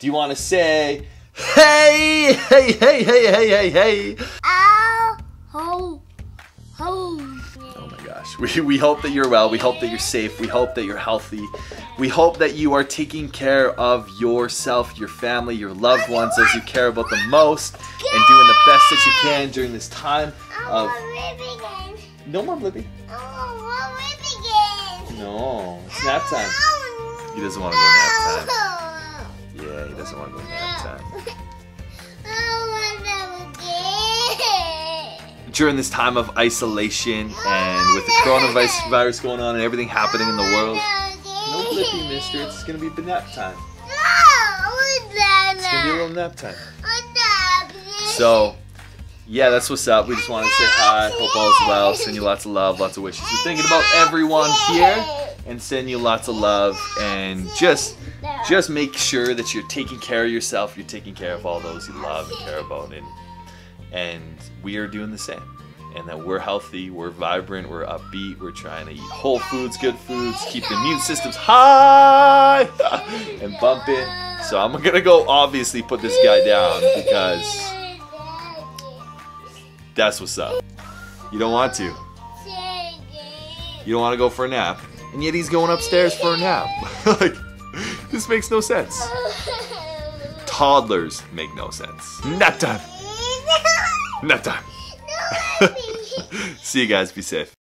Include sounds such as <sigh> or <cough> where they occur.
Do you want to say, hey, hey, hey, hey, hey, hey, hey? Ow, ho, ho. Oh my gosh. We, we hope that you're well. We hope that you're safe. We hope that you're healthy. We hope that you are taking care of yourself, your family, your loved ones, those you care about the most, and doing the best that you can during this time I of. want rib again. No more Blippi. I want rib again. No, it's nap time. He doesn't want to go nap doesn't want to go nap time. <laughs> I want them again. During this time of isolation and with the coronavirus virus going on and everything happening in the world, no Blippi, mister. It's going to be nap time. It's to be a little nap time. So, yeah, that's what's up. We just wanted to say hi. Hope all's well. Send you lots of love, lots of wishes. We're thinking about everyone here and send you lots of love and just just make sure that you're taking care of yourself. You're taking care of all those you love and care about, and and we are doing the same. And that we're healthy, we're vibrant, we're upbeat, we're trying to eat whole foods, good foods, keep the immune systems high <laughs> and bump it. So I'm gonna go obviously put this guy down because that's what's up. You don't want to. You don't want to go for a nap. And yet he's going upstairs for a nap. <laughs> like, this makes no sense. <laughs> Toddlers make no sense. Nap time. <laughs> Nap time. <laughs> See you guys. Be safe.